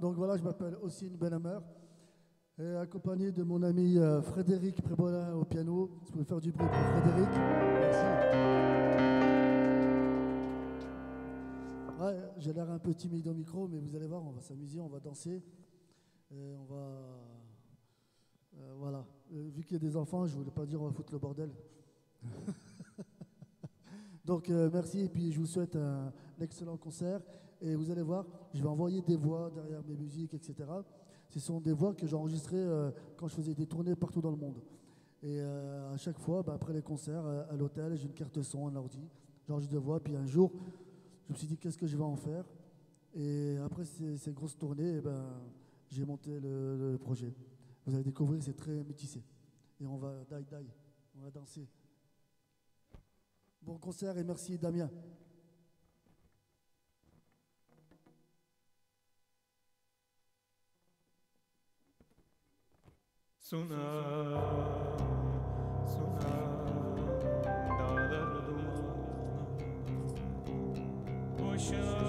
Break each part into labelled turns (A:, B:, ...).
A: Donc voilà, je m'appelle Ossine Benhamer, et accompagné de mon ami euh, Frédéric Prébolin au piano. Vous pouvez faire du bruit pour Frédéric. Merci. j'ai l'air un peu timide au micro, mais vous allez voir, on va s'amuser, on va danser. On va. Euh, voilà. Euh, vu qu'il y a des enfants, je ne voulais pas dire on va foutre le bordel. Donc merci et puis je vous souhaite un excellent concert. Et vous allez voir, je vais envoyer des voix derrière mes musiques, etc. Ce sont des voix que j'ai enregistrées euh, quand je faisais des tournées partout dans le monde. Et euh, à chaque fois, bah, après les concerts, euh, à l'hôtel, j'ai une carte son, un ordi, j'enregistre des voix. Puis un jour, je me suis dit, qu'est-ce que je vais en faire? Et après ces, grosses tournées, eh ben, j'ai monté le, projet. Vous allez découvrir, c'est très métissé. Et on va, die, die, on va danser. Bon concert et merci Damien.
B: Ocean.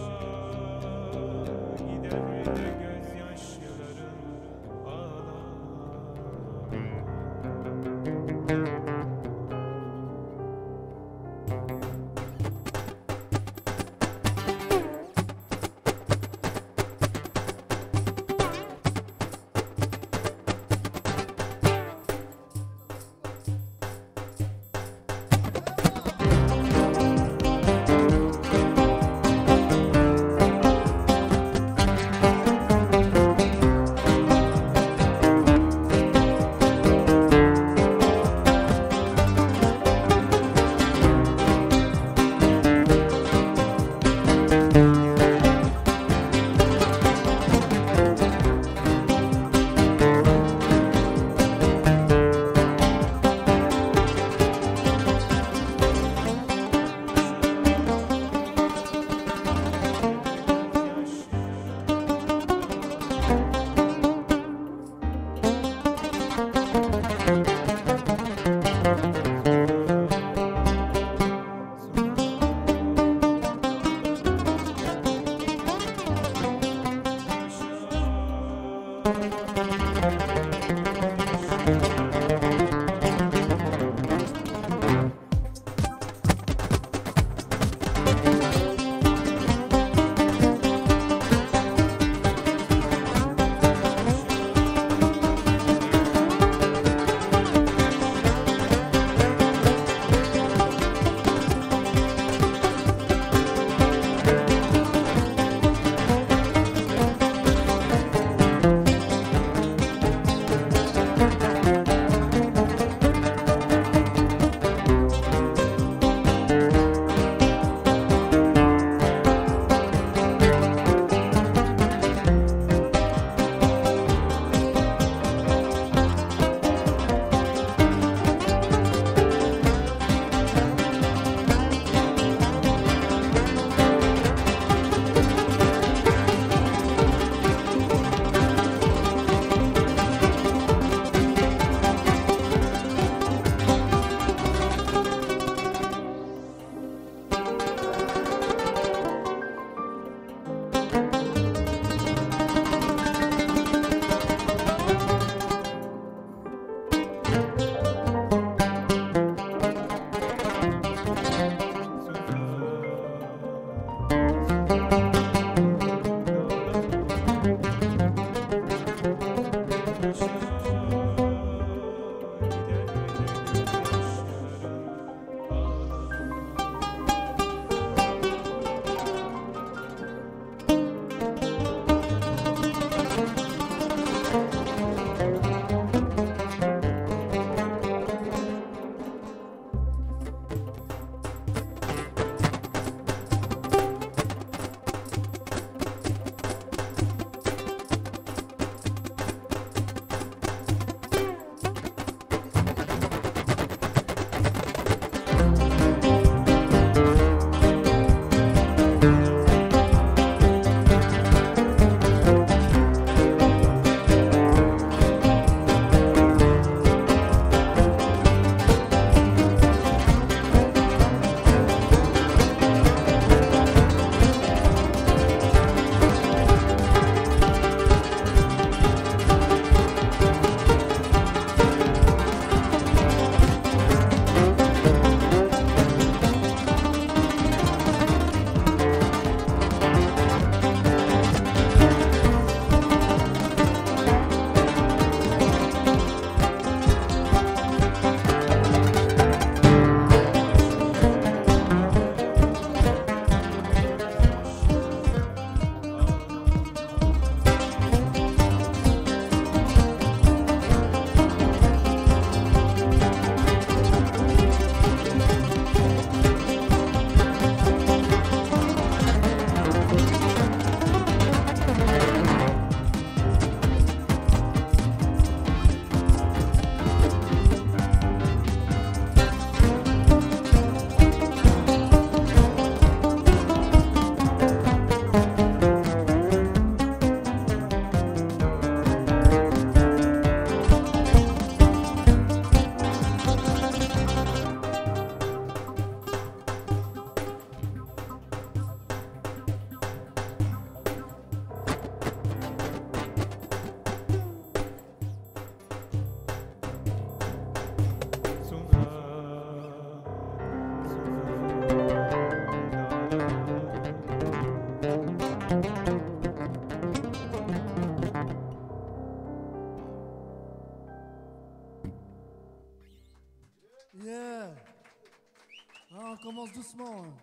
B: Doucement. hein.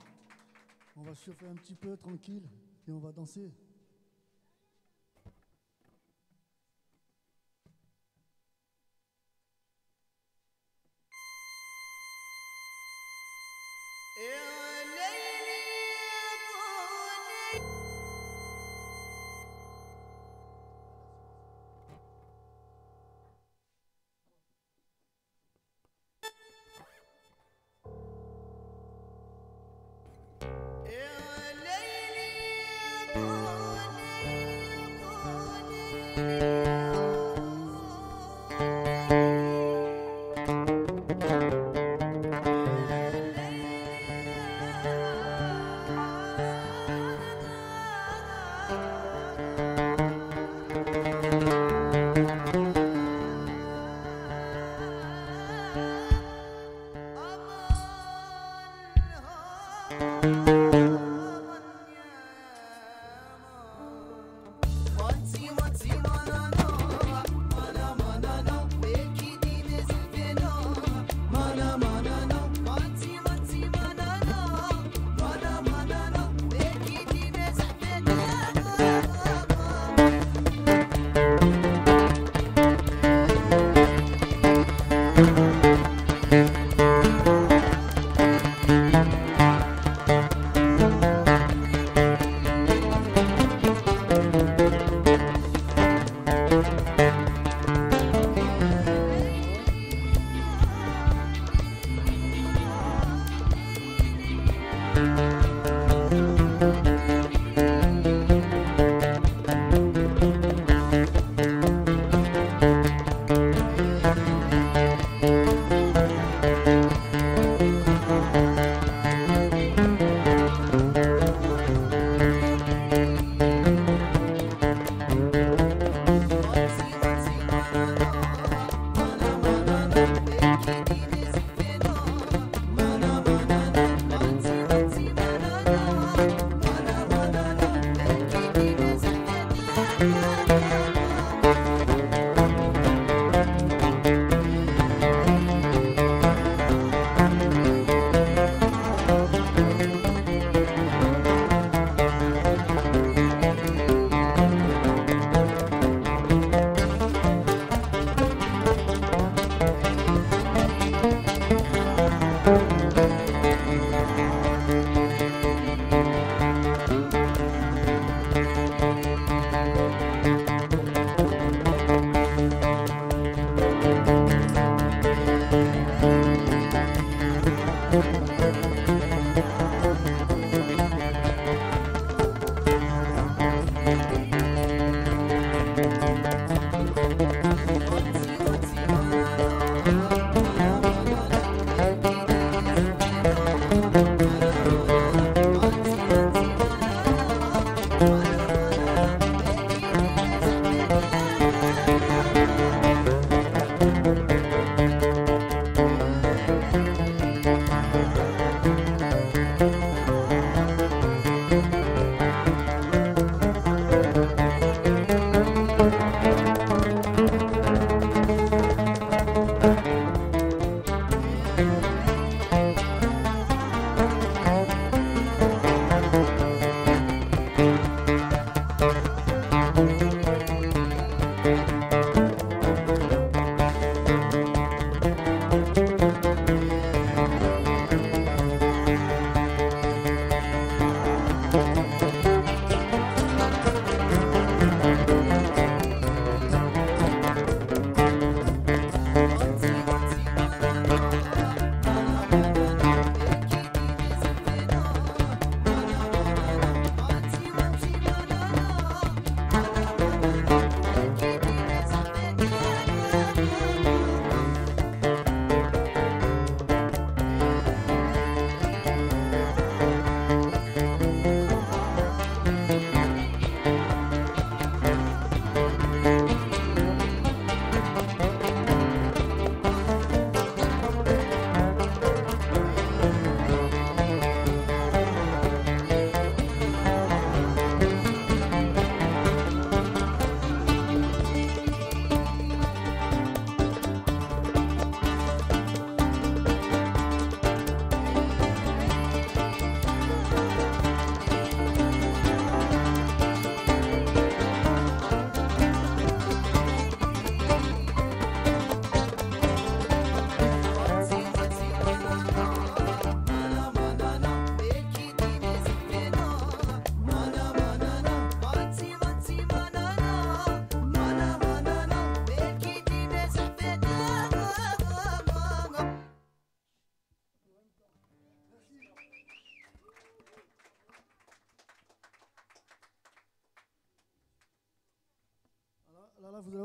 B: On va chauffer un petit peu, tranquille, et on va danser.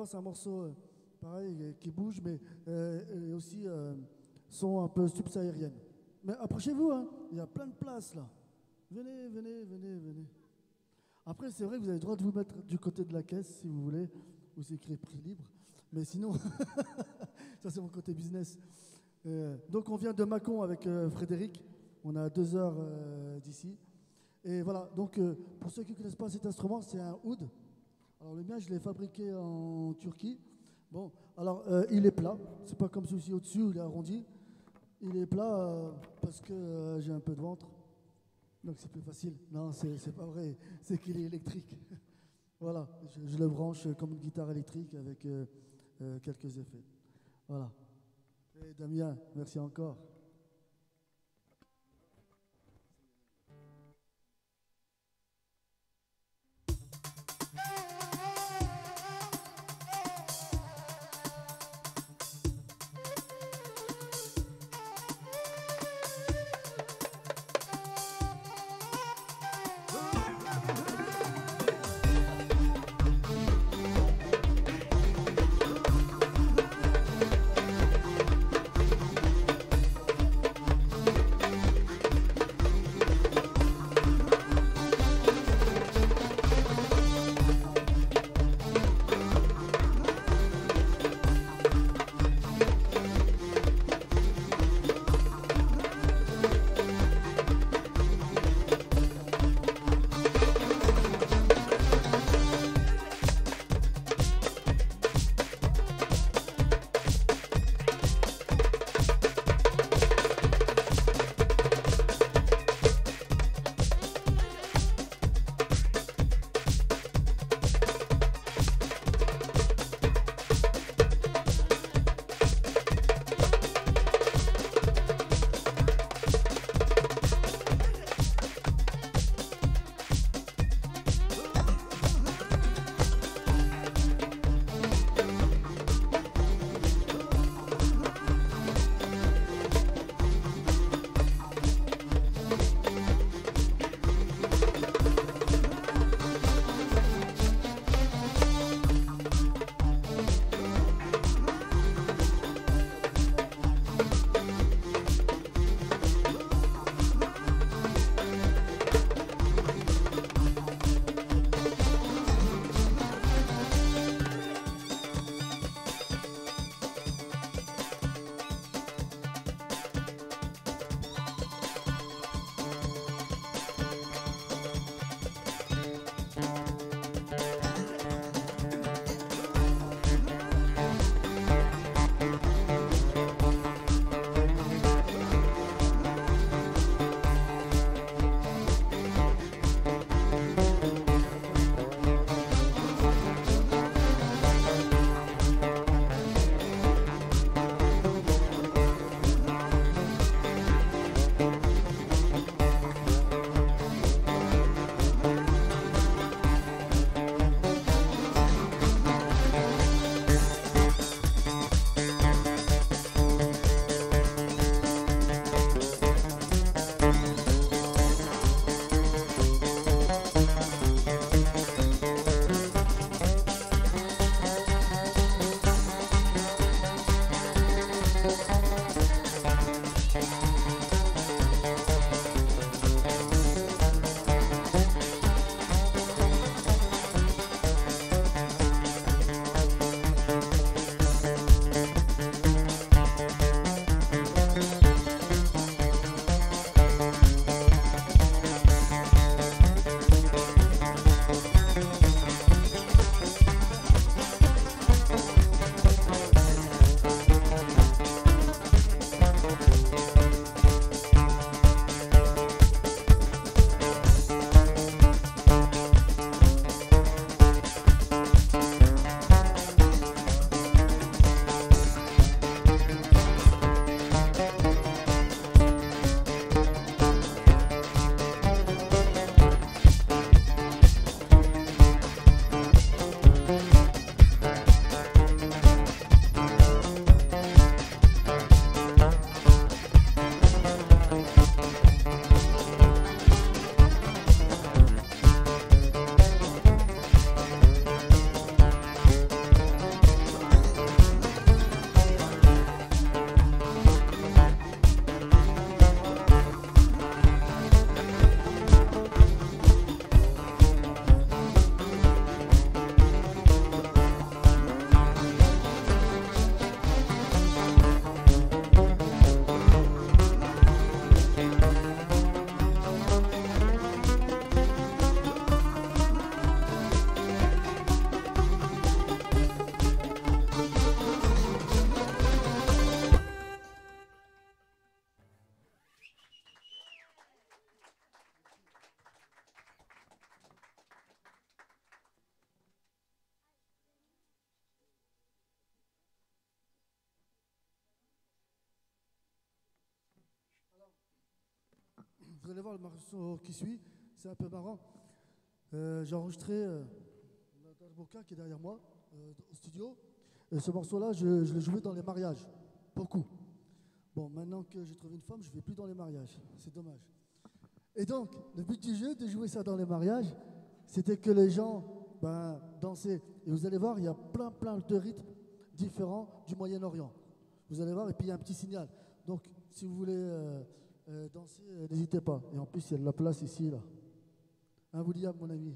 A: Vous c'est un morceau euh, pareil euh, qui bouge, mais euh, aussi son un peu subsaharienne. Mais approchez-vous, hein, il y a plein de places là. Venez, venez, venez, venez. Après, c'est vrai que vous avez le droit de vous mettre du côté de la caisse si vous voulez, où c'est écrit prix libre. Mais sinon, ça c'est mon côté business. Donc on vient de Mâcon avec Frédéric. On a deux heures euh, d'ici. Et voilà, donc pour ceux qui ne connaissent pas cet instrument, c'est un oud. Alors le mien, je l'ai fabriqué en Turquie. Bon, alors euh, il est plat. C'est pas comme celui-ci au-dessus, il est arrondi. Il est plat euh, parce que euh, j'ai un peu de ventre. Donc c'est plus facile. Non, c'est pas vrai. C'est qu'il est électrique. voilà, je, je le branche comme une guitare électrique avec quelques effets. Voilà. Et Damien, merci encore. Vous allez voir le morceau qui suit, c'est un peu marrant. Euh, J'ai enregistré euh, qui est derrière moi euh, au studio. Et ce morceau-là, je, je l'ai joué dans les mariages, beaucoup. Bon, maintenant que j'ai trouvé une femme, je ne vais plus dans les mariages. C'est dommage. Et donc, le but du jeu de jouer ça dans les mariages, c'était que les gens ben, dansaient. Et vous allez voir, il y a plein, plein de rythmes différents du Moyen-Orient. Vous allez voir, et puis il y a un petit signal. Donc, si vous voulez euh, euh, danser, euh, n'hésitez pas. Et en plus, il y a de la place ici, là. Hein, mon ami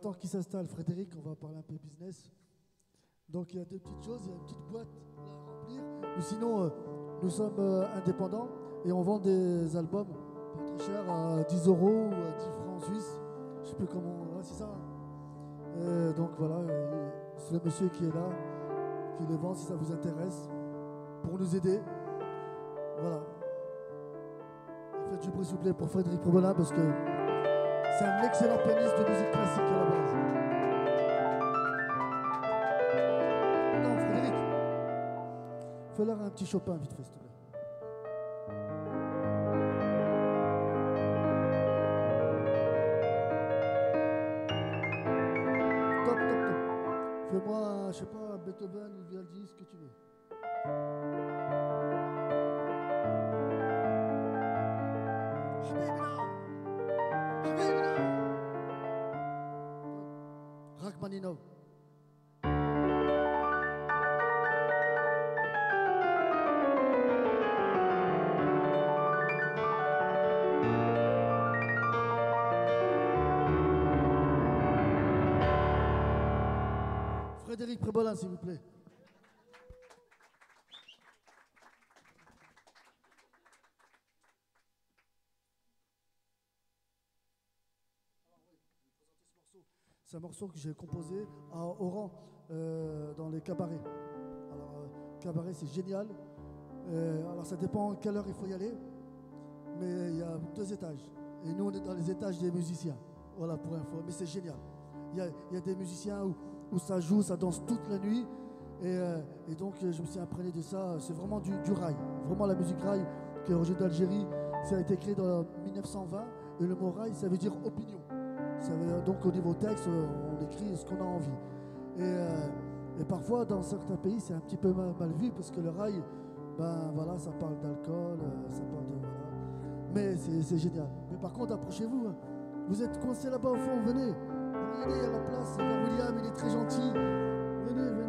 A: Alors, le temps qui s'installe, Frédéric, on va parler un peu business. Donc, il y a deux petites choses. Il y a une petite boîte à remplir. Ou sinon, euh, nous sommes euh, indépendants et on vend des albums pas très chers à 10 euros ou à 10 francs suisses. Je sais plus comment. ouais, c'est ça. hein. Et donc, voilà. euh, C'est le monsieur qui est là, qui les vend si ça vous intéresse, pour nous aider. Voilà. Faites du bruit, s'il vous plaît, pour Frédéric Probolin parce que c'est un excellent pianiste de musique classique à la base. Non, Frédéric, fais-leur un petit Chopin vite fait. Un morceau que j'ai composé à Oran, euh, dans les cabarets. Alors, euh, cabaret, c'est génial. Euh, alors, ça dépend à quelle heure il faut y aller. Mais il y a deux étages. Et nous, on est dans les étages des musiciens. Voilà, pour info. Mais c'est génial. Il y a, des musiciens où, ça joue, ça danse toute la nuit. Et, donc, je me suis imprégné de ça. C'est vraiment du, du rail. Vraiment la musique rail qui est originaire d'Algérie. Ça a été créé dans 1920. Et le mot rail, ça veut dire opinion. Donc au niveau texte, euh, on écrit ce qu'on a envie. Et, euh, et parfois, dans certains pays, c'est un petit peu mal, vu parce que le rail, ben voilà, ça parle d'alcool, euh, ça parle de voilà. Mais c'est génial. Mais par contre, approchez-vous. hein. Vous êtes coincé là-bas au fond, venez. Regardez, a la place. William, il est très gentil. Venez, venez.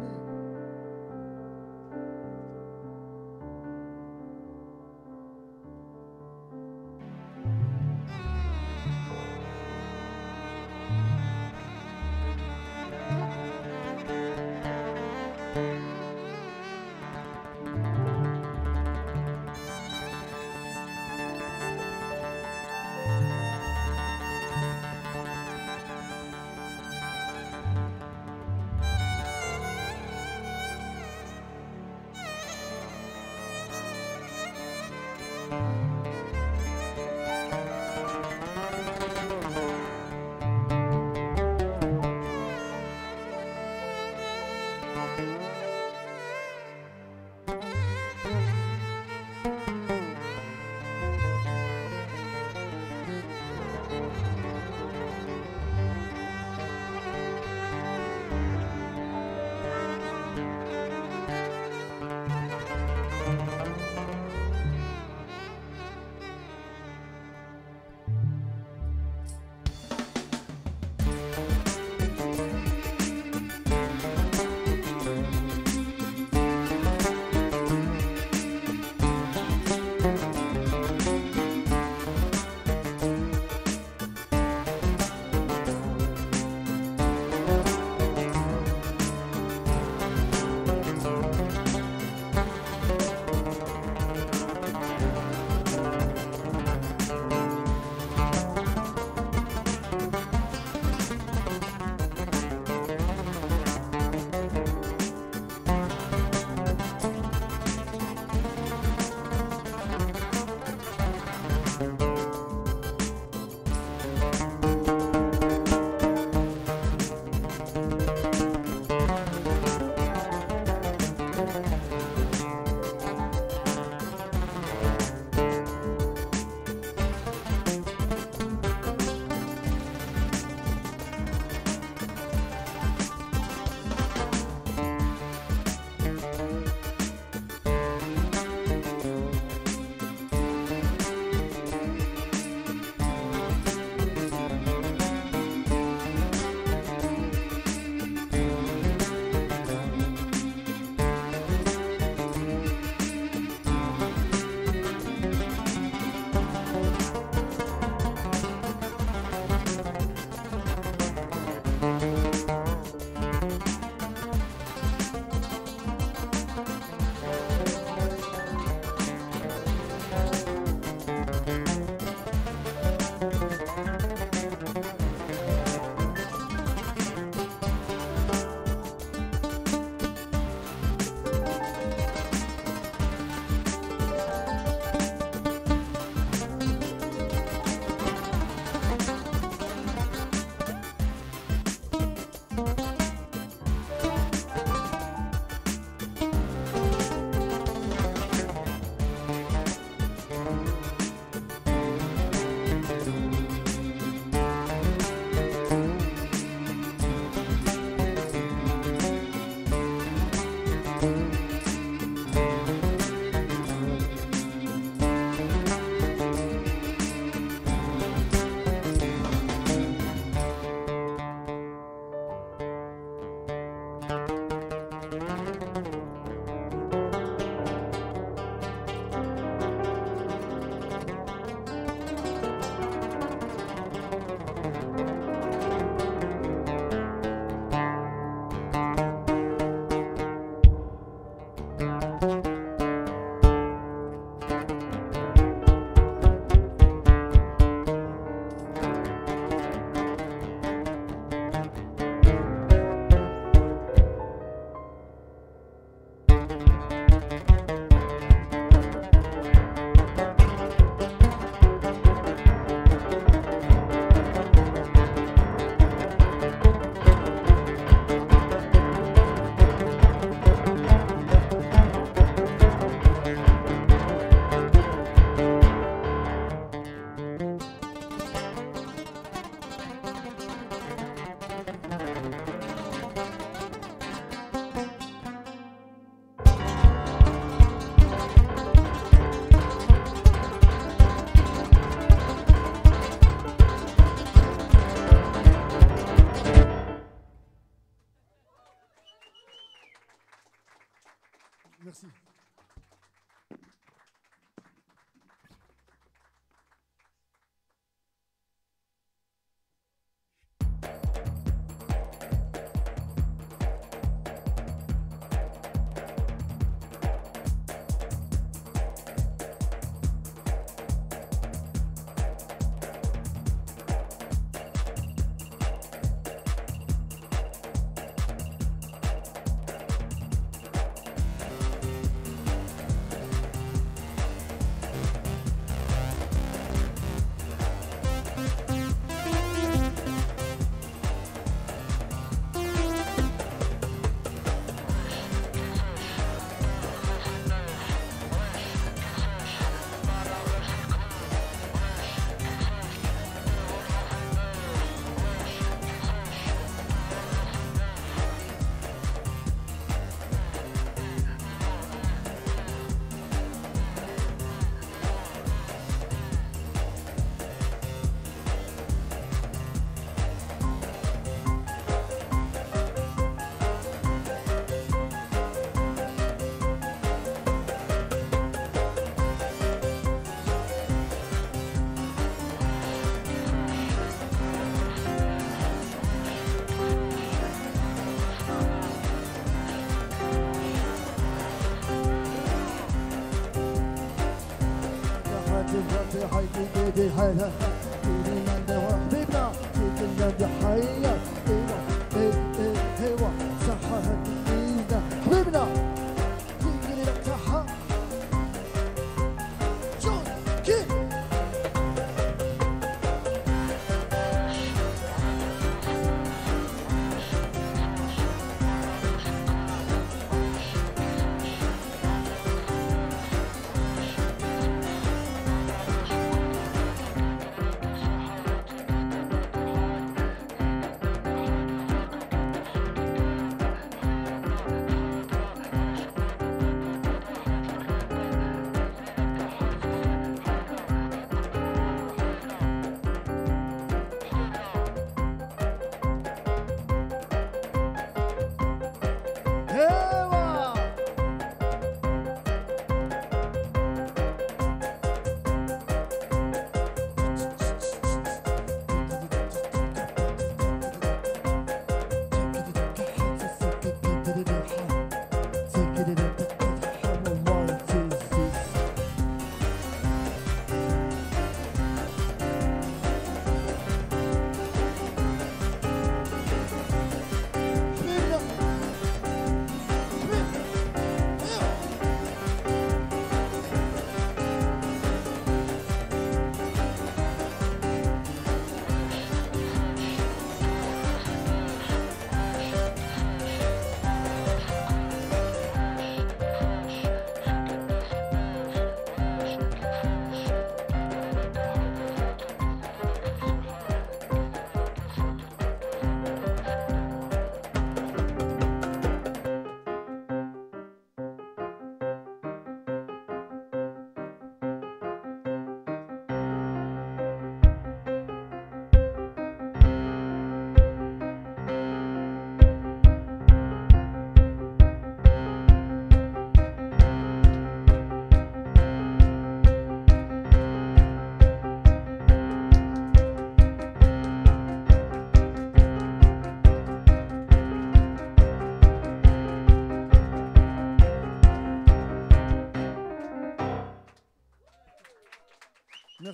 A: 对还有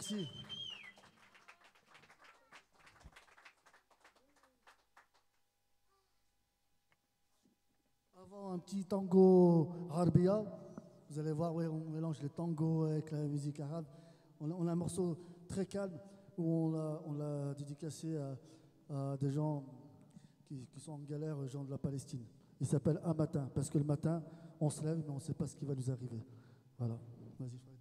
A: Merci. Avant un petit tango harbia, vous allez voir, on mélange le tango avec la musique arabe. On a, un morceau très calme où on l'a, dédicacé à, des gens qui, qui sont en galère, aux gens de la Palestine. Il s'appelle Un matin, parce que le matin, on se lève, mais on ne sait pas ce qui va nous arriver. Voilà. Vas-y,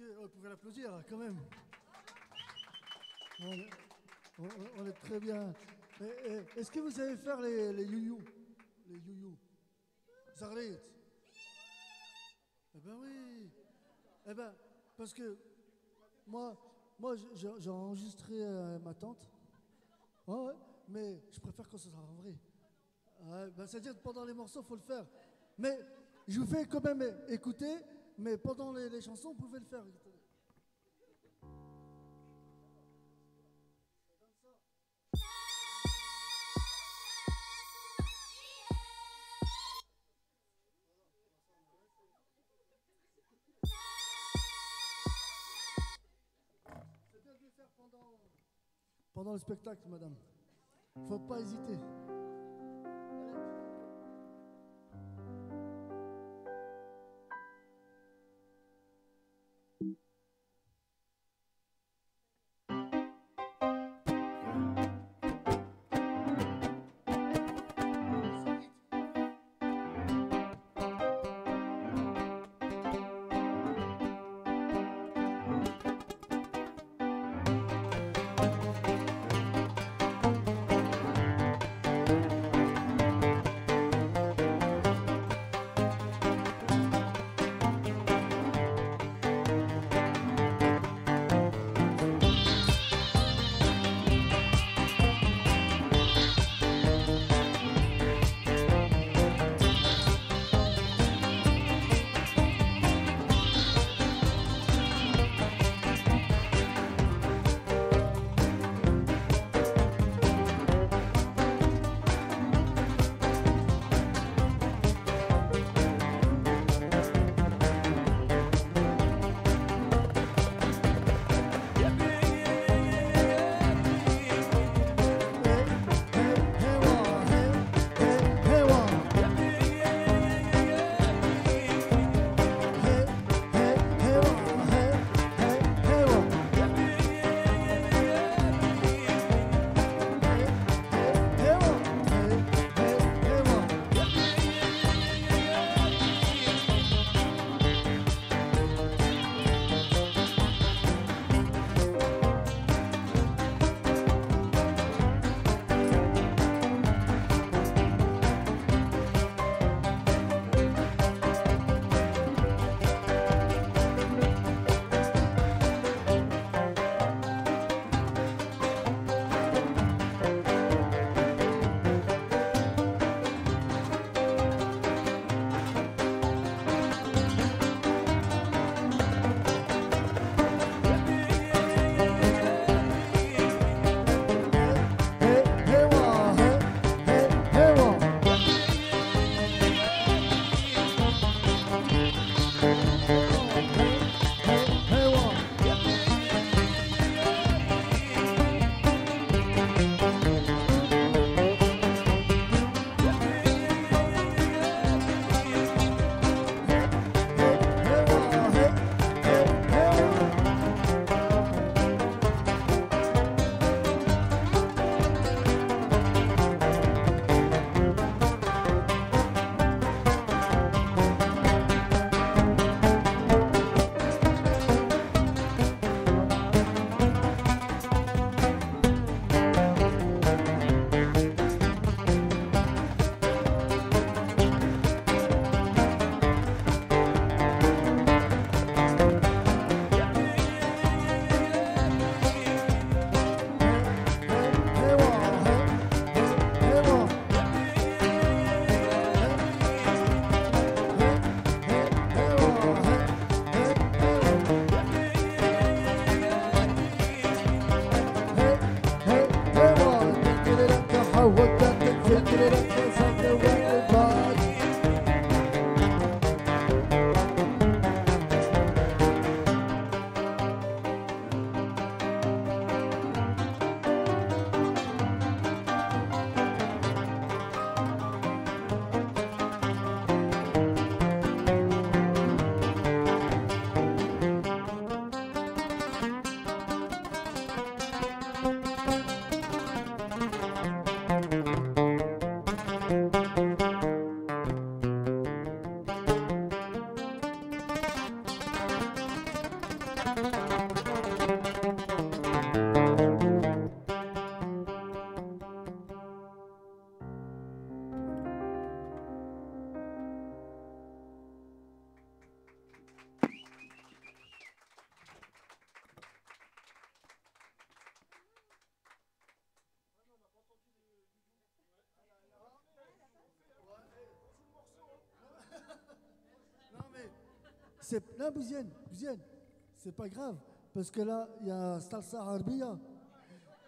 A: que oh, vous pouvez l'applaudir quand même on est, très bien. Est-ce que vous savez faire les, les you-you? Les you-you Zarlit Eh ben oui. Eh ben, parce que moi, moi j'ai- enregistré euh, ma tante. Ouais, mais je préfère quand ce sera en vrai. Ben, C'est-à-dire que pendant les morceaux, il faut le faire. Mais je vous fais quand même écouter, mais pendant les, les chansons, vous pouvez le faire. C'est bien de le faire pendant, pendant le spectacle, madame. Faut pas hésiter. C'est c'est pas grave parce que là il y a salsa arbia.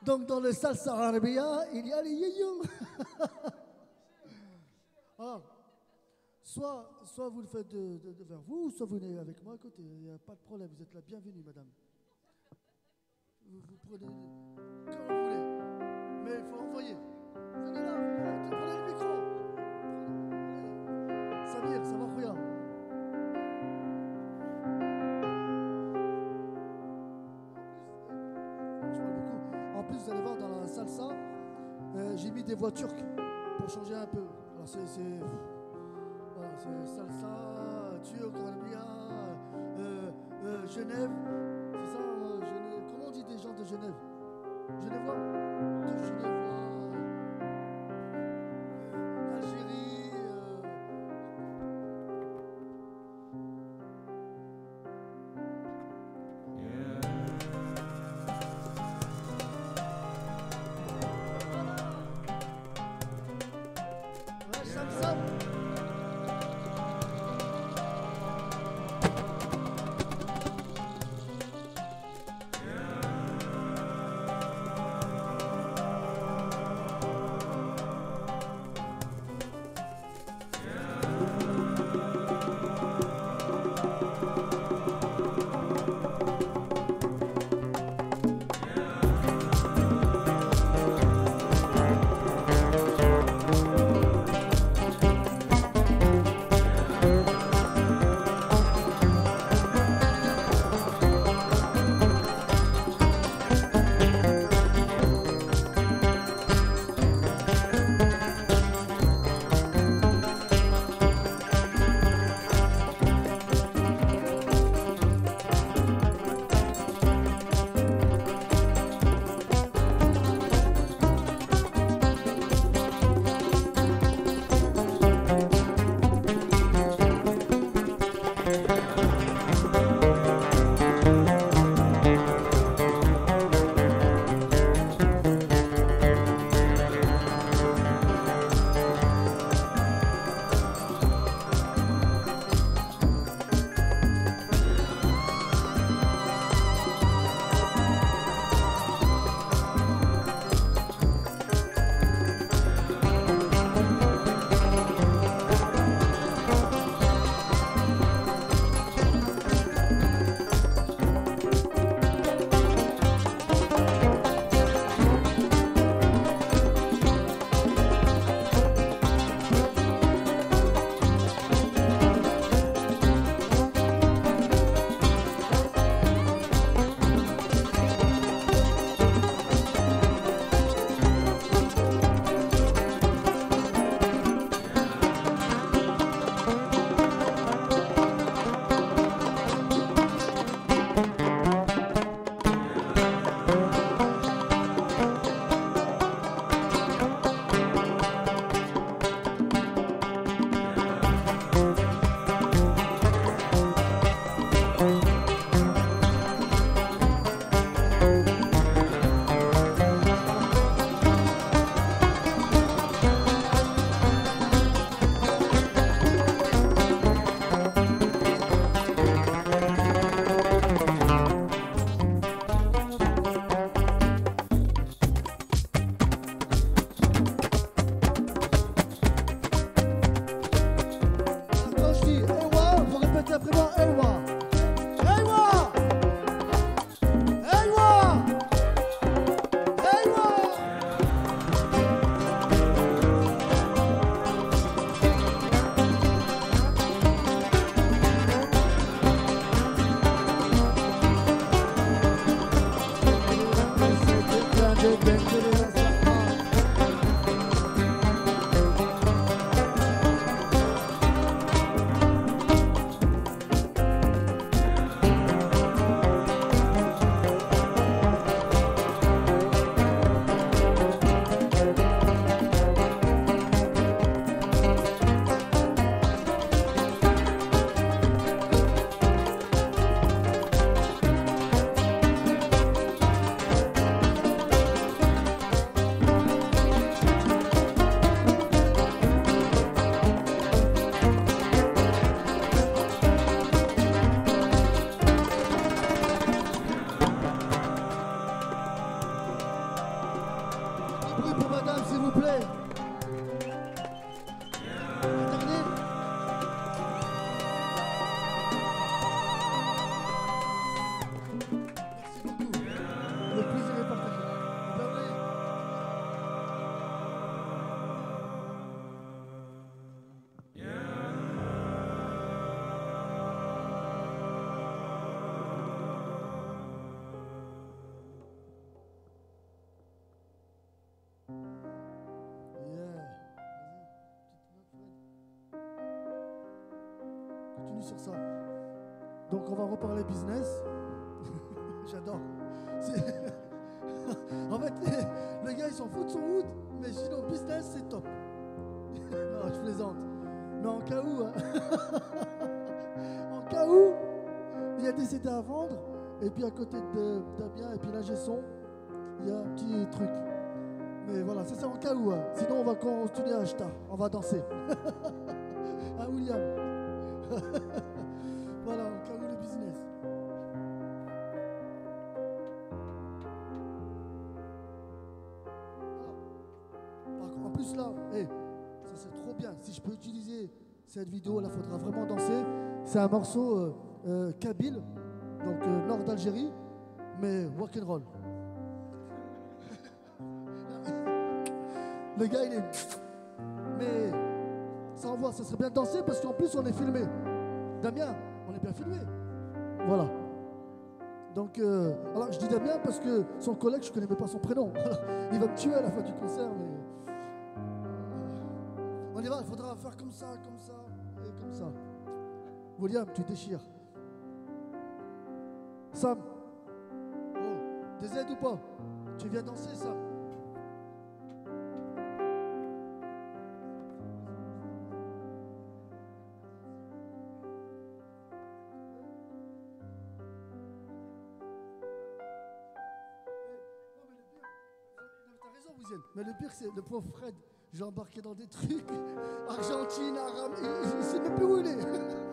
A: Donc dans le salsa arbia, il y a les yéyons. Alors, soit, soit vous le faites de, vers vous, soit vous venez avec moi à côté. Il n'y a pas de problème, vous êtes la bienvenue, madame. Vous, vous prenez comme vous voulez, mais il faut envoyer. Venez là, prenez le micro. Samir, ça va rien. J'ai mis des voix turques pour changer un peu. Alors c'est c'est voilà, c'est salsa, turc, euh, euh, Genève, Reparler business. J'adore. En fait, les, gars ils s'en foutent de son mood, mais sinon business c'est top. non, je plaisante. Mais en cas où, hein. en cas où, il y a des à vendre, et puis à côté de Damien, et puis là j'ai son, il y a un petit truc. Mais voilà, ça c'est en cas où. hein. Sinon on va continuer à acheter, on va danser. hein William cette vidéo, là, faudra vraiment danser. C'est un morceau euh, euh, kabyle, donc euh, nord d'Algérie, mais rock and roll. Le gars, il est. Mais ça envoie, ça serait bien de danser parce qu'en plus on est filmé. Damien, on est bien filmé. Voilà. Donc, alors je dis Damien parce que son collègue, je connais même pas son prénom. Il va me tuer à la fin du concert, mais. On y va, il faudra faire comme ça, comme ça ça. William, tu déchires. Sam, oh, des aides ou pas? Tu viens danser, Sam Wiesel. Mais le pire, c'est le pauvre Fred. J'ai embarqué dans des trucs. Argentine, Aram, il, il- il sait même plus où il est.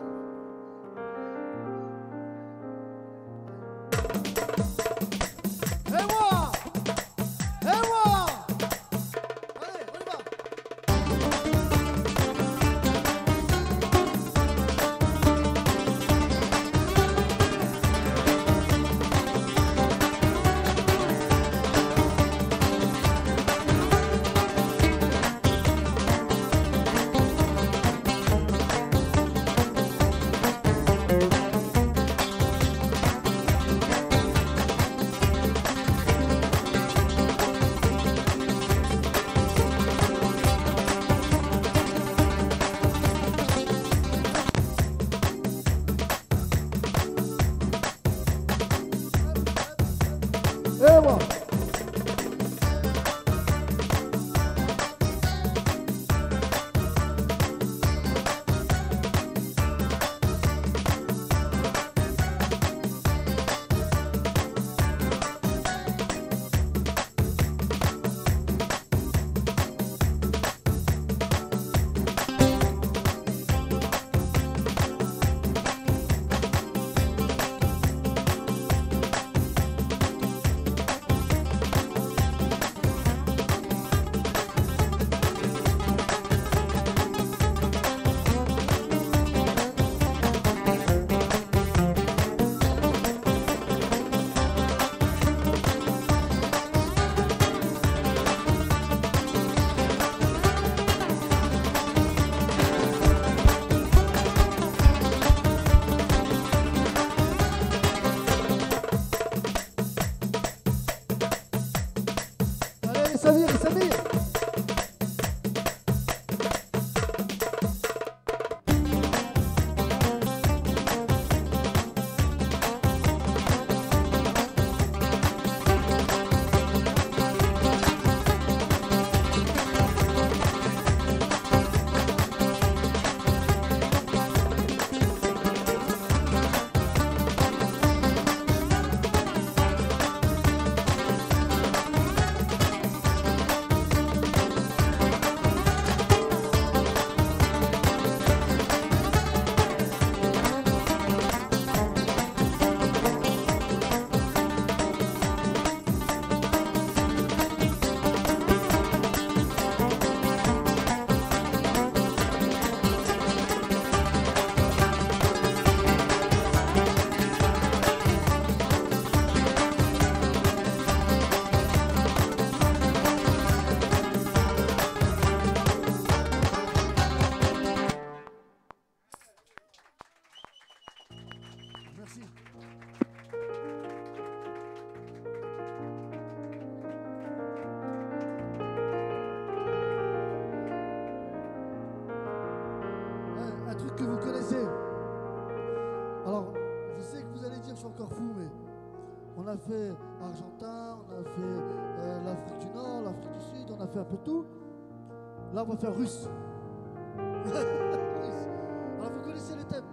A: faire pour tout. Là, on va faire russe. russe. Alors, vous connaissez le thème.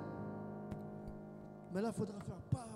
A: Mais là, il faudra faire pas.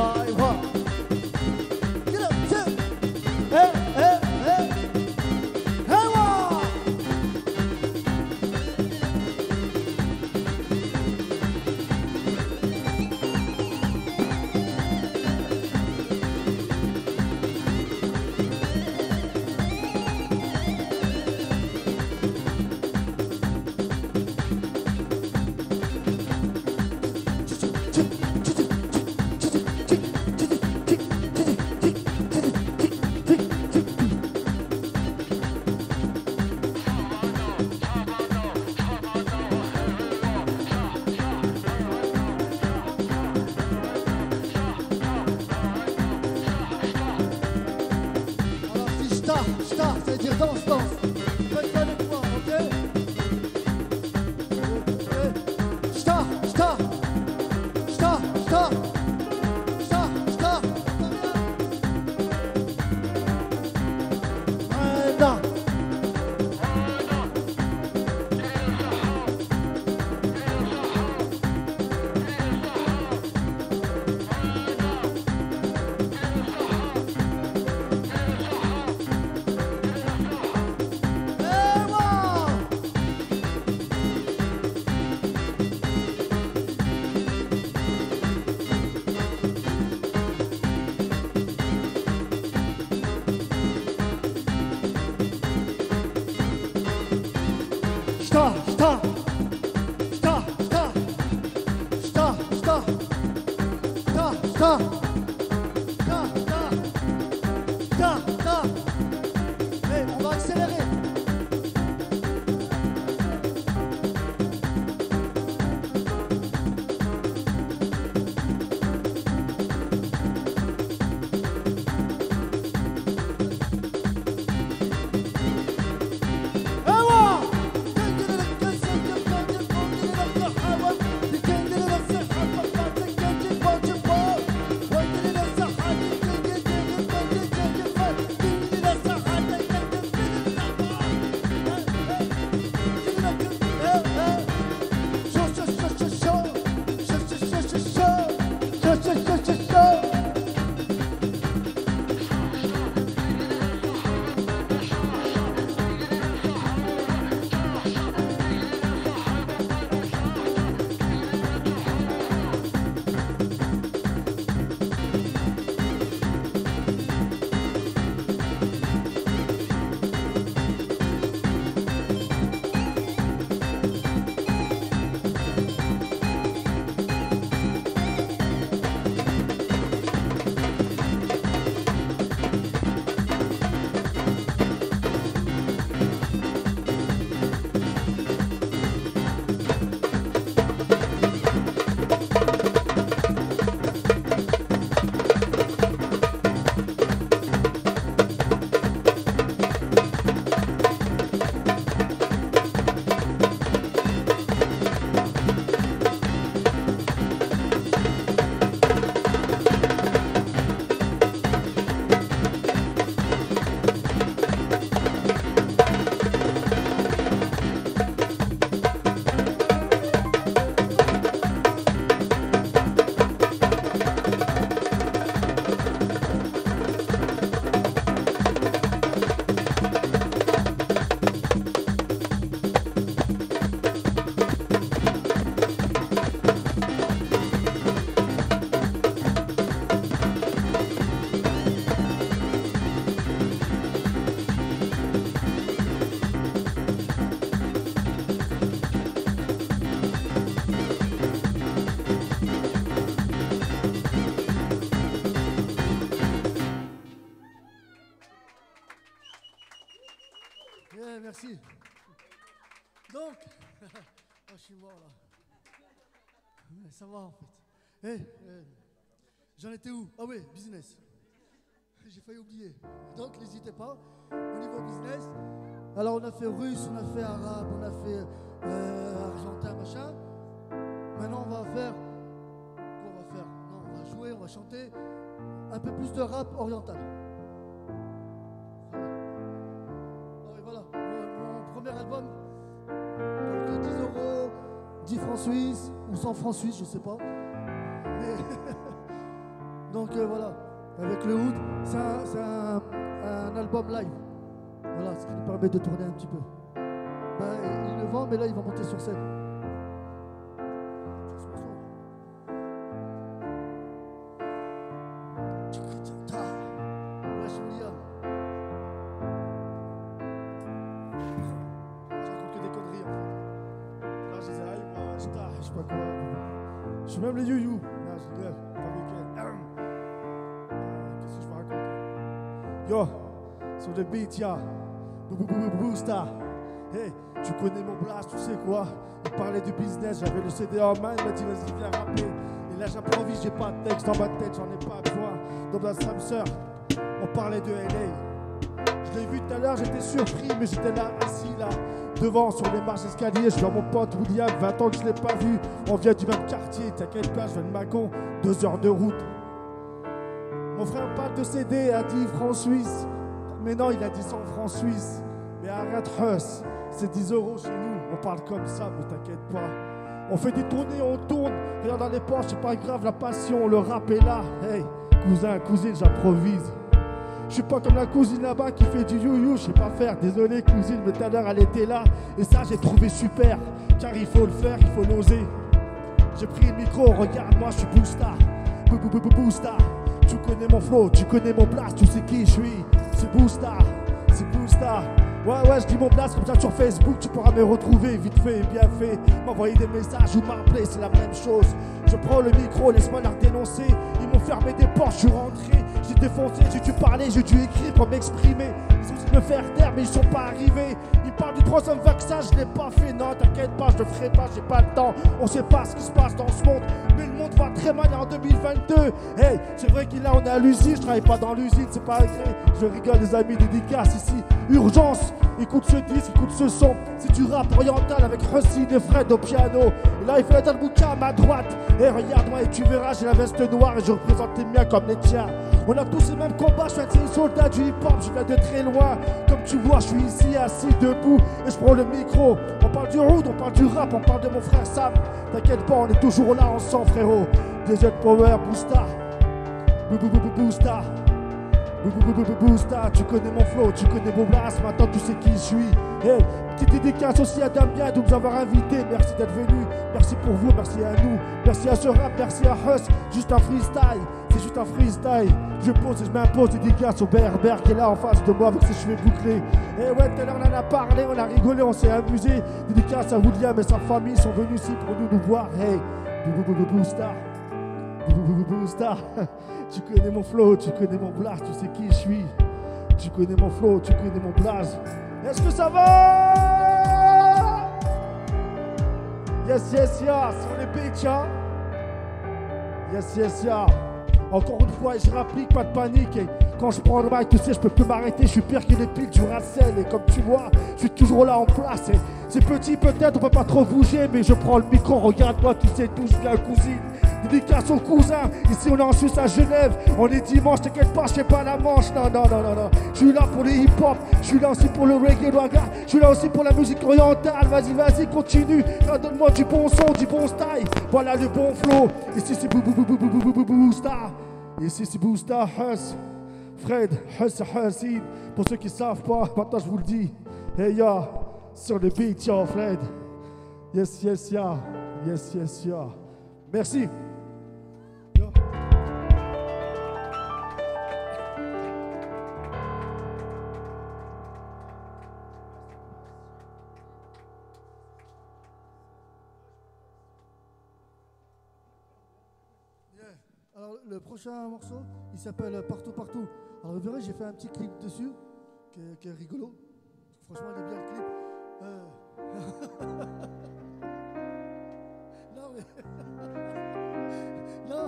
A: toy. Oui, business. J'ai failli oublier. Donc, n'hésitez pas. Au niveau business, alors on a fait russe, on a fait arabe, on a fait euh, argentin, machin. Maintenant, on va faire. Quoi on va faire? Non, on va jouer, on va chanter un peu plus de rap oriental. Ah voilà, mon, mon premier album, donc 10 euros, 10 francs suisses ou 100 francs suisses, je sais pas. Donc euh, voilà, avec le Hood, c'est un album live. Voilà, ce qui nous permet de tourner un petit peu. Ben, il le vend, mais là il va monter sur scène. Boosta. Hey, tu connais mon blast, tu sais quoi? Il parlait du business, j'avais le CD en main, il m'a dit vas-y viens rapper. Et là j'improvise, j'ai pas de texte dans ma tête, j'en ai pas besoin. Dans la Samsung, on parlait de LA. Je l'ai vu tout à l'heure, j'étais surpris, mais j'étais là, assis là, devant, sur les marches d'escalier. Je vois mon pote William, 20 ans que je l'ai pas vu. On vient du même quartier, t'inquiète pas, je viens de Macon, deux heures de route. Mon frère parle de CD à 10 francs suisses. Mais non, il a dit 100 francs suisses. Mais arrête, Huss, c'est 10 euros chez nous. On parle comme ça, ne t'inquiète pas. On fait des tournées, on tourne. Rien dans les poches, c'est pas grave, la passion, le rap est là. Hey, cousin, cousine, j'improvise. Je suis pas comme la cousine là-bas qui fait du you-you, je sais pas faire. Désolé, cousine, mais tout à l'heure elle était là. Et ça, j'ai trouvé super. Car il faut le faire, il faut l'oser. J'ai pris le micro, regarde-moi, je suis Boosta. Boosta. Tu connais mon flow, tu connais mon place, tu sais qui je suis. C'est Boosta, c'est Boosta. Ouais, ouais, je dis mon blast comme ça sur Facebook, tu pourras me retrouver vite fait bien fait. M'envoyer des messages ou m'appeler, c'est la même chose. Je prends le micro, laisse-moi la dénoncer. Ils m'ont fermé des portes, je suis rentré. J'ai défoncé, j'ai dû parler, j'ai dû écrire pour m'exprimer. Ils ont essayé me faire taire, mais ils sont pas arrivés. Ils parlent du troisième vaccin, je l'ai pas fait. Non, t'inquiète pas, je le ferai pas, j'ai pas le temps. On sait pas ce qui se passe dans ce monde, mais le monde va très mal en 2022. Hey, c'est vrai qu'il on est à l'usine, je travaille pas dans l'usine, c'est pas vrai. Je rigole, les amis, dédicace ici. Urgence, écoute ce disque, écoute ce son. C'est du rap oriental avec Rusty et Fred au piano. Et là, il fait la à ma droite. Et regarde-moi et tu verras, j'ai la veste noire et je représente les miens comme les tiens. On a tous les mêmes combats, je suis un soldat du hip-hop, je viens de très loin. Comme tu vois, je suis ici assis debout et je prends le micro. On parle du road, on parle du rap, on parle de mon frère Sam. T'inquiète pas, on est toujours là ensemble, frérot. Desert Power, Boosta. Boosta. Boosta. Tu connais mon flow, tu connais mon blast, maintenant tu sais qui je suis. Hey, petite dédicace aussi à Damien de nous avoir invités. Merci d'être venu. Merci pour vous, merci à nous. Merci à ce rap, merci à Huss. Juste un freestyle, c'est juste un freestyle. Je pose et je m'impose dédicace au Berber qui est là en face de moi avec ses cheveux bouclés. Et ouais, tout à l'heure on en a parlé, on a rigolé, on s'est amusé. Dédicace à William et sa famille sont venus ici pour nous, nous voir. Hey, bou- bou- bou- bou- Boosta. Bou- bou- bou- bou- Boosta. Tu connais mon flow, tu connais mon blast, tu sais qui je suis. Tu connais mon flow, tu connais mon blast. Est-ce que ça va? Yes, yes, yes, on est bitch, hein? Yes, yes, yeah. Encore une fois, je rapplique, pas de panique. Et quand je prends le mic, tu sais, je peux plus m'arrêter. Je suis pire que les piles du Racel. Et comme tu vois, je suis toujours là en place. C'est petit, peut-être, on peut pas trop bouger. Mais je prends le micro, regarde-moi, tu sais tous bien, cousine. Dédicace au cousin. Ici, on est en Suisse à Genève. On est dimanche, t'inquiète pas, je sais pas la manche. Non, non, non, non, non. Je suis là pour les hip-hop. Je suis là aussi pour le reggae, raga. Je suis là aussi pour la musique orientale. Vas-y, vas-y, continue. Donne-moi du bon son, du bon style. Voilà le bon flow. Ici, c'est bou bou bou bou bou bou bou bou Boosta. Ici, c'est Boosta Huss. Fred, Huss, Hussid. Pour ceux qui savent pas, maintenant je vous le dis. Hey, ya, sur le beat, ya, Fred. Yes, yes, ya. Yes, yes, ya. Merci.
C: Prochain morceau, il s'appelle Partout Partout. Alors, vous verrez, j'ai fait un petit clip dessus, qui est, qui est rigolo. Franchement, il est bien le clip. Non, mais. non,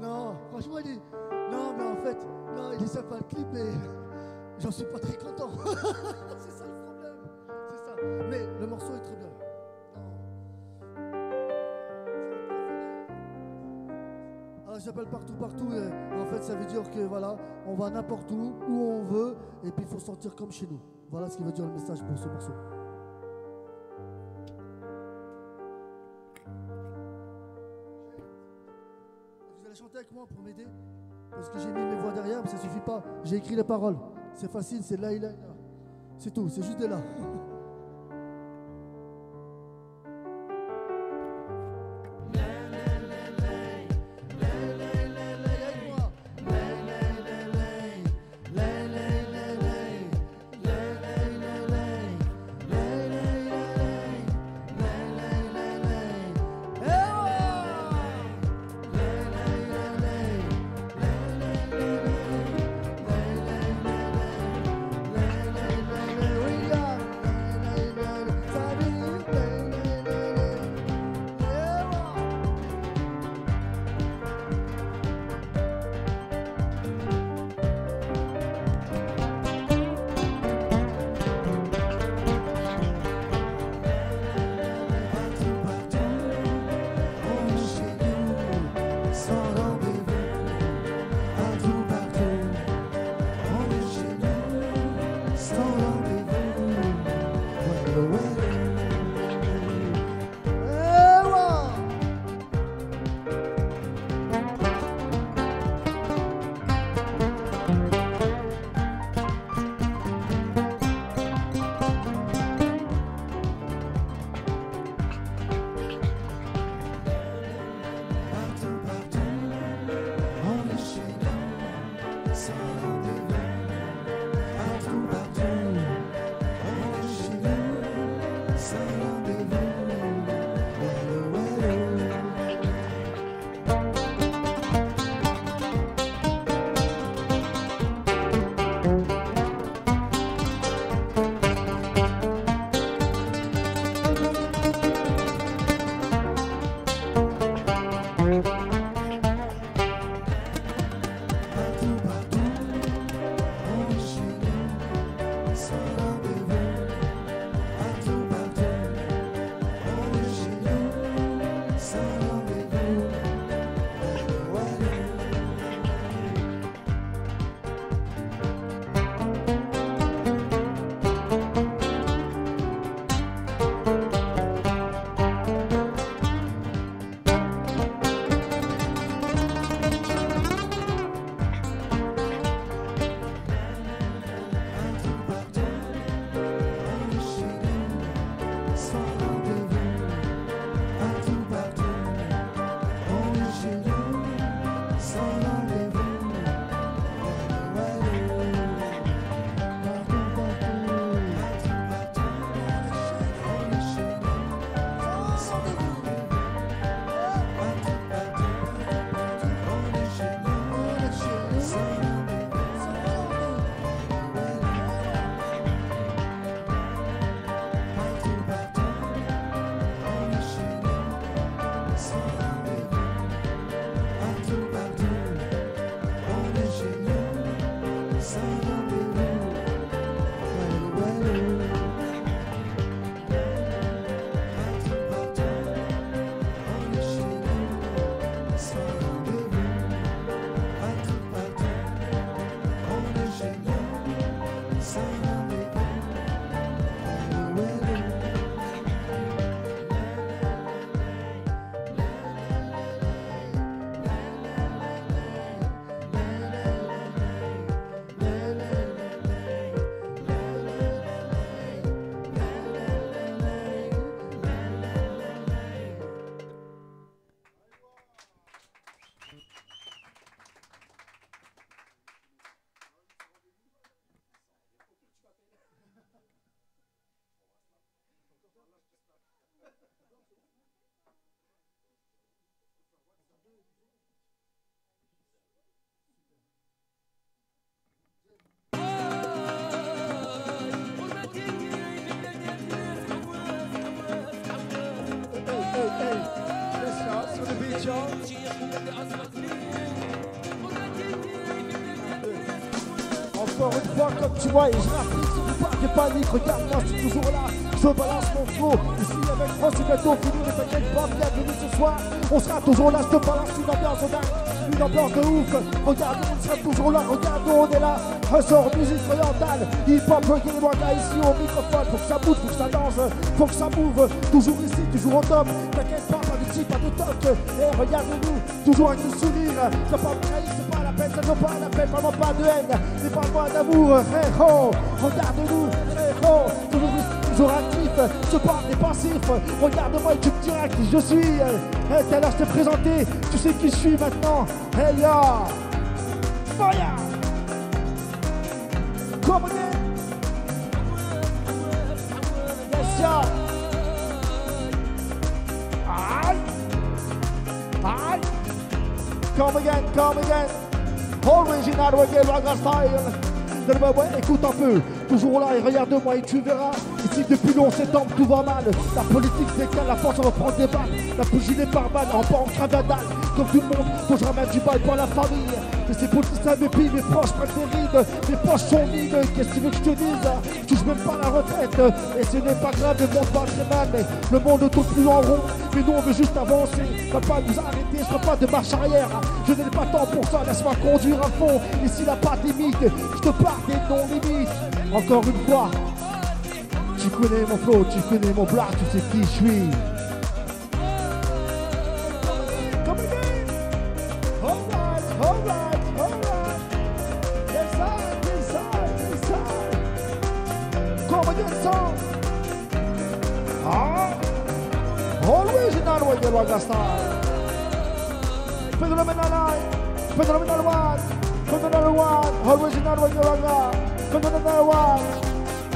C: non, franchement, il est. Non, mais en fait, non, il est sympa le clip, mais j'en suis pas très content. c'est ça le problème. C'est ça. Mais le morceau est très bien. Ah, j'appelle partout, partout. et en fait, ça veut dire que voilà, on va n'importe où, où on veut, et puis il faut sentir comme chez nous. Voilà ce qui veut dire le message pour ce morceau. Allez chanter avec moi pour m'aider Parce que j'ai mis mes voix derrière, mais ça suffit pas. J'ai écrit les paroles. C'est facile, c'est là, là, là. C'est tout, c'est juste de là.
A: Comme tu vois, et je c'est pas de panique, regarde-moi, je suis toujours là, je balance mon flow. Ici avec moi, c'est bientôt fini, ne t'inquiète pas, bienvenue ce soir. On sera toujours là, je te balance une ambiance de dingue, une ambiance de ouf. Regarde, on sera toujours là, regarde, on est là. Un sort musique orientale, hip-hop, reggae, waka ici au microphone. Faut que ça bouge, faut que ça danse, faut que ça move. Toujours ici, toujours au top. T'inquiète pas, pas de type, pas de toc. Et regarde-nous, toujours avec le sourire. C'est pas trahir, c'est pas la peine, ça ne pas la peine, parle pas de haine. C'est pas moi d'amour, frérot. Regarde-nous, frérot. Toujours ici, toujours actif, je parle des passifs. Regarde-moi et tu me diras qui je suis. Hey, tout à l'heure, je t'ai présenté, tu sais qui je suis maintenant. Hey, ya. Fire! Come again. Yes, ya. Aye. Aye. Come again, come again. Original reggae raga style. Ouais, ouais, écoute un peu, toujours là et regarde-moi et tu verras. Ici depuis le 11 septembre tout va mal. La politique décale, la force reprend des balles. La bougie n'est pas mal, en bas en cravadale. Comme tout le monde, faut que je ramène du bail pour la famille. Mais c'est politiciens, mes filles, mes proches prennent des rides. Mes poches sont vides, qu'est-ce que tu veux que je te dise Je touche même pas la retraite. Et ce n'est pas grave, le monde va très mal. Le monde tourne plus en rond. Mais nous on veut juste avancer. Va pas nous arrêter, je pas de marche arrière. Je n'ai pas temps pour ça, laisse-moi conduire à fond. Ici n'a pas de limite, je te parle des non-limites. Encore une fois, tu connais mon flow, tu connais mon plat, tu sais qui je suis. One.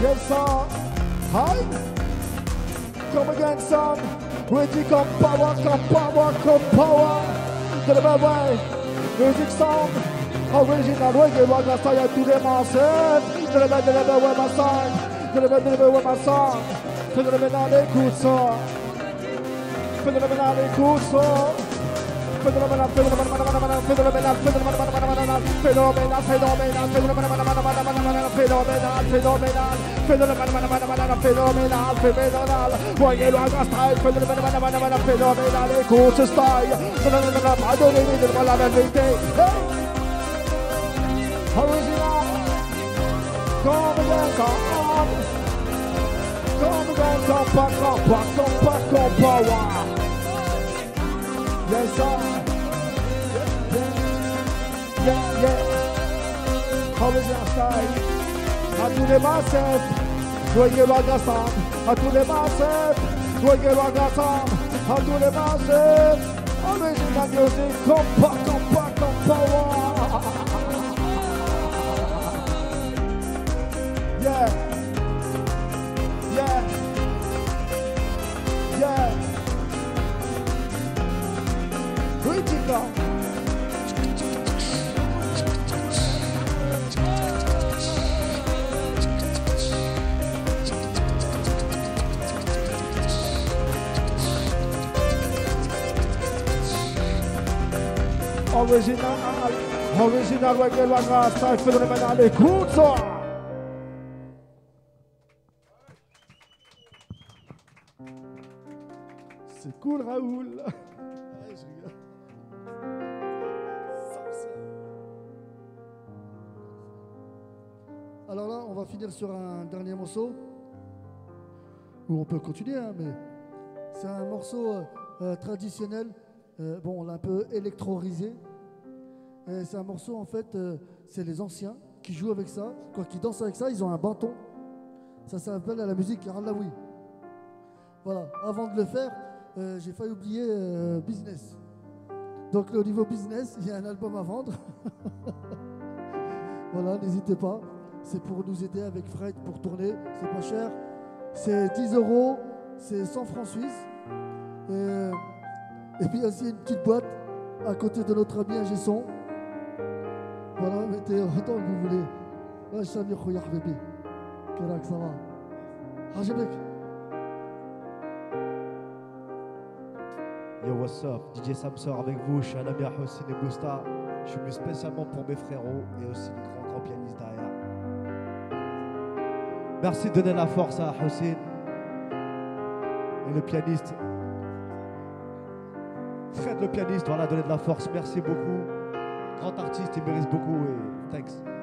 A: Yes, sir. Hi. Come again, son. Ready, come power, come power, come power. To the bad way. Music song. Original reggae raga style to the masses. To the bad, to the bad way, my son. To the bad, to the bad way, my son. Bad, écoute ça. Phénoménal, écoute ça. Phénoménal, phénoménal, phénoménal, phénoménal, phénoménal, phénoménal, phénoménal, phénoménal, phénoménal, phénoménal, phénoménal, phénoménal, phénoménal. Voyez le raga style, phénoménal, phénoménal, écoute ce style. Phénoménal, pas donné, dis-moi la vérité. Hey! Original. Come again, come on. Come again, come back, come back, come back, come power. Yes, sir. yeah, yeah. College outside. I do the massive. Do you like a song? I do the massive. Do you like a song? I do the massive. Original music. Come back, come back, come forward. Original! C'est cool Raoul.
D: Alors là, on va finir sur un dernier morceau. Ou on peut continuer, hein, mais c'est un morceau euh, euh, traditionnel. Euh, bon, on l'a un peu électrorisé. C'est un morceau, en fait, euh, c'est les anciens qui jouent avec ça. Quand ils dansent avec ça, ils ont un bâton. Ça s'appelle la musique Arlaoui. Voilà, avant de le faire, euh, j'ai failli oublier euh, business. Donc au niveau business, il y a un album à vendre. voilà, n'hésitez pas. C'est pour nous aider avec Fred pour tourner. C'est pas cher. C'est 10 euros. C'est 100 francs suisses. Et, puis il y a aussi une petite boîte à côté de notre ami ingé son. Voilà, mettez autant que vous voulez. Ouais, Samir Khouya Habibi. Kirak, ça va. عجبك Yo, what's up? DJ Samsor avec vous. Je suis un ami à Hossein et Bousta. Je suis venu spécialement pour mes frérots et aussi le grand, grand pianiste derrière. Merci de donner la force à Hossein et le pianiste. Fred le pianiste, voilà, donner de la force. Merci beaucoup. Grand artiste, il mérite beaucoup et thanks.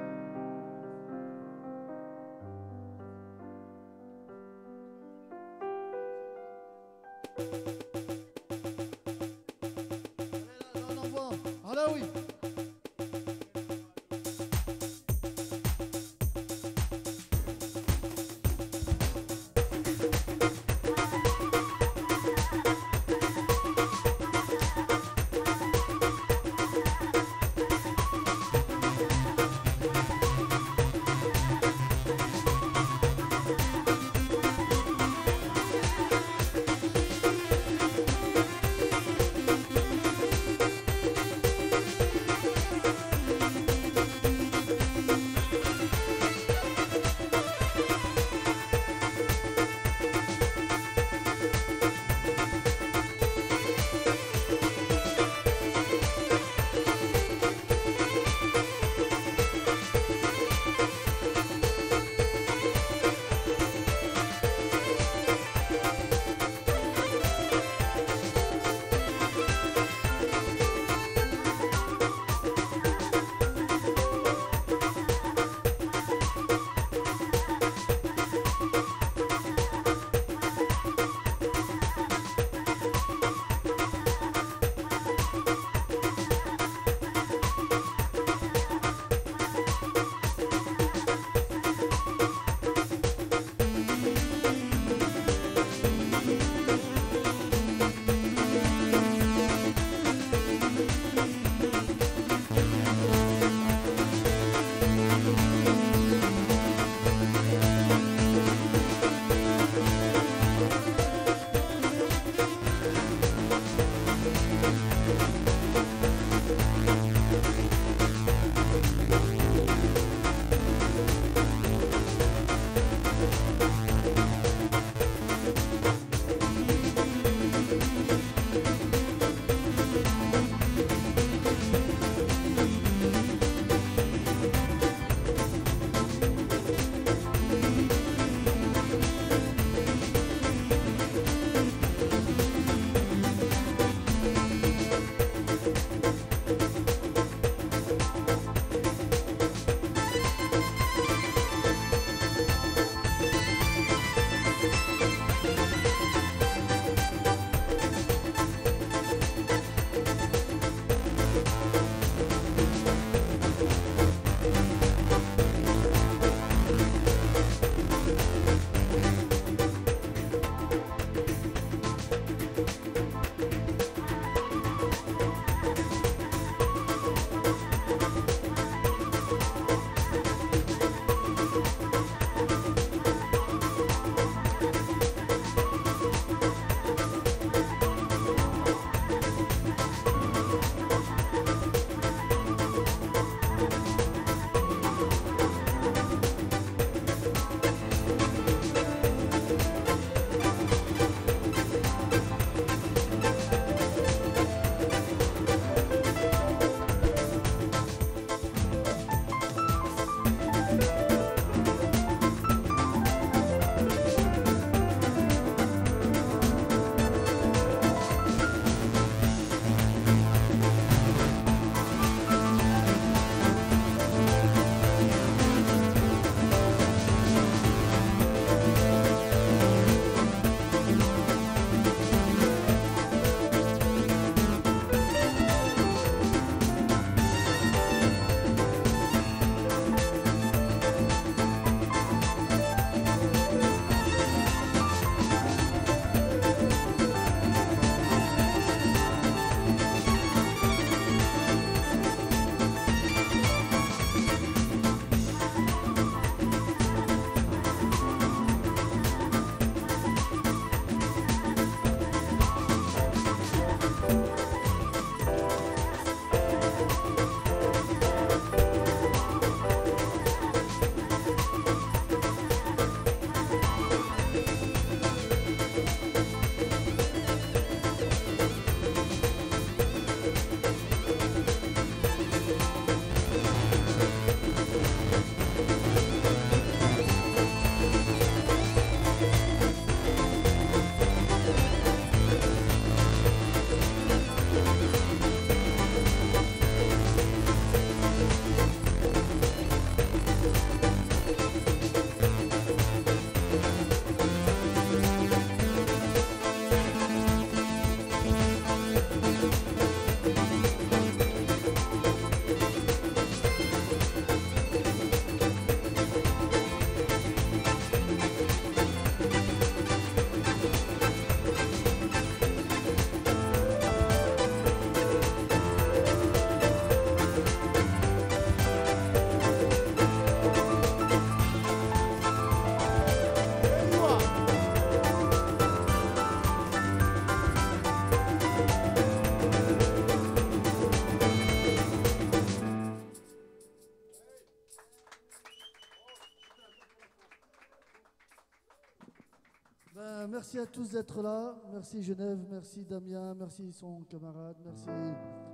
A: Merci à tous d'être là. Merci Genève, merci Damien, merci son camarade, merci.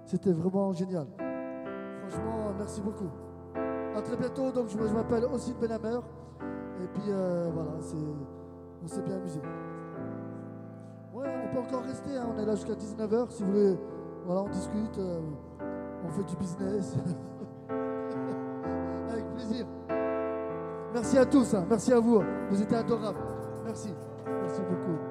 A: C'était vraiment génial. Franchement, merci beaucoup. À très bientôt. Donc, je, m'appelle aussi Benamer. Et puis, euh, voilà, on s'est bien amusé. Ouais, on peut encore rester. hein, On est là jusqu'à 19h. Si vous voulez, voilà, on discute. euh, on fait du business. Avec plaisir. Merci à tous. hein. Merci à vous. Vous étiez adorables. Merci. Merci beaucoup.